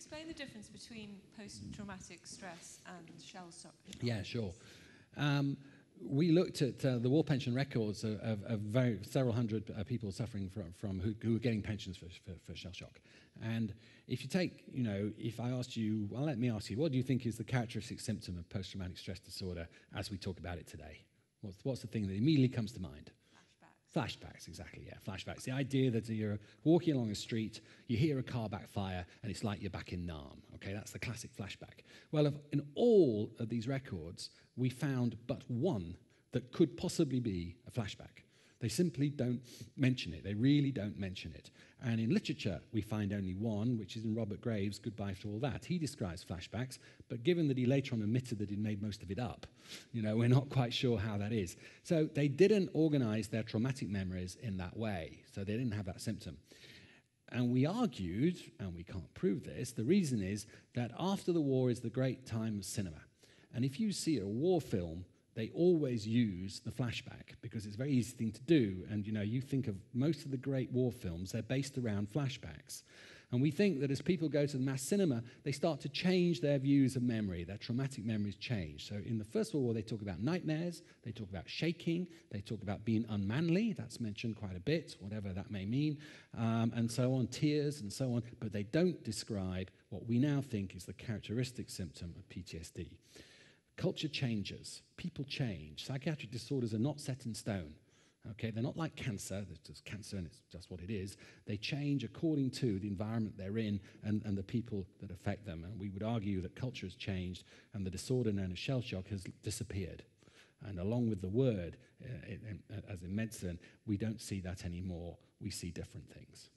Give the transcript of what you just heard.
explain the difference between post-traumatic stress and shell shock? Yeah, sure. Um, we looked at uh, the war pension records of, of, of very, several hundred uh, people suffering from, from who, who were getting pensions for, for, for, shell shock. And if you take, you know, if I asked you, well, let me ask you, what do you think is the characteristic symptom of post traumatic stress disorder as we talk about it today? What's, what's the thing that immediately comes to mind? Flashbacks. Exactly, yeah, flashbacks. The idea that you're walking along a street, you hear a car backfire, and it's like you're back in Nam. Okay, that's the classic flashback. Well, in all of these records, we found but one that could possibly be a flashback. They simply don't mention it. They really don't mention it. And in literature, we find only one, which is in Robert Graves' Goodbye to All That. He describes flashbacks, but given that he later on admitted that he'd made most of it up, you know, we're not quite sure how that is. So they didn't organize their traumatic memories in that way. So they didn't have that symptom. And we argued, and we can't prove this, the reason is that after the war is the great time of cinema. And if you see a war film, they always use the flashback because it's a very easy thing to do. And you know, you think of most of the great war films, they're based around flashbacks. And we think that as people go to the mass cinema, they start to change their views of memory. Their traumatic memories change. So in the First World War, they talk about nightmares, they talk about shaking, they talk about being unmanly. That's mentioned quite a bit, whatever that may mean, um, and so on, tears and so on. But they don't describe what we now think is the characteristic symptom of PTSD. Culture changes, people change. Psychiatric disorders are not set in stone. Okay, they're not like cancer, it's just cancer and it's just what it is. They change according to the environment they're in and, and the people that affect them. And we would argue that culture has changed and the disorder known as shell shock has disappeared. And along with the word, uh, in, as in medicine, we don't see that anymore. We see different things.